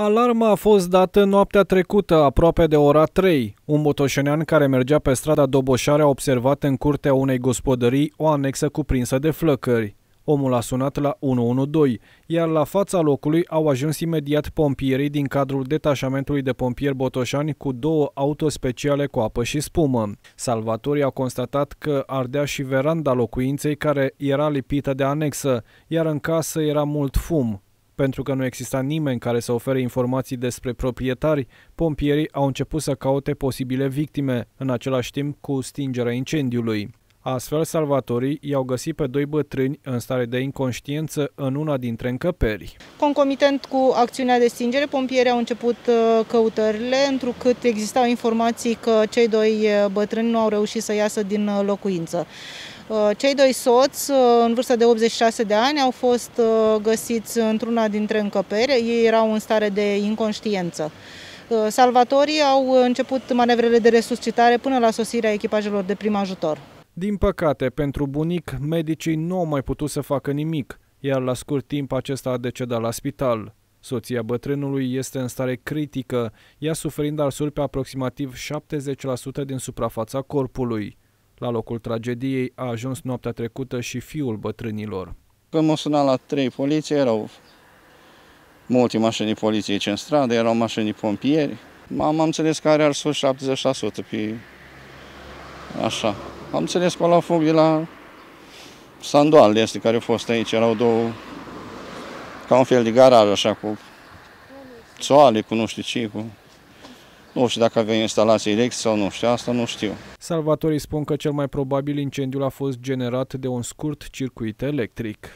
Alarma a fost dată noaptea trecută, aproape de ora 3. Un motoșenean care mergea pe strada Doboșare a observat în curtea unei gospodării o anexă cuprinsă de flăcări. Omul a sunat la 112, iar la fața locului au ajuns imediat pompierii din cadrul detașamentului de pompieri Botoșani cu două auto speciale cu apă și spumă. Salvatorii au constatat că ardea și veranda locuinței care era lipită de anexă, iar în casă era mult fum. Pentru că nu exista nimeni care să ofere informații despre proprietari, pompierii au început să caute posibile victime, în același timp cu stingerea incendiului. Astfel, salvatorii i-au găsit pe doi bătrâni în stare de inconștiență în una dintre încăperi. Concomitent cu acțiunea de stingere, pompierii au început uh, căutările, întrucât existau informații că cei doi uh, bătrâni nu au reușit să iasă din uh, locuință. Cei doi soți, în vârstă de 86 de ani, au fost găsiți într-una dintre încăperi. Ei erau în stare de inconștiență. Salvatorii au început manevrele de resuscitare până la sosirea echipajelor de prim ajutor. Din păcate, pentru bunic, medicii nu au mai putut să facă nimic, iar la scurt timp acesta a decedat la spital. Soția bătrânului este în stare critică, ea suferind arsuri pe aproximativ 70% din suprafața corpului. La locul tragediei a ajuns noaptea trecută și fiul bătrânilor. Când m-a sunat la trei poliție, erau multe mașini poliție în stradă, erau mașini pompieri. Am, am înțeles că are arsuri 70% pe așa. Am înțeles că la foc de la sandoal este care a fost aici. Erau două, ca un fel de garaj așa cu țoale, cu nu știu ce, cu... Nu știu dacă avea instalație electrică sau nu știu, asta nu știu. Salvatorii spun că cel mai probabil incendiul a fost generat de un scurt circuit electric.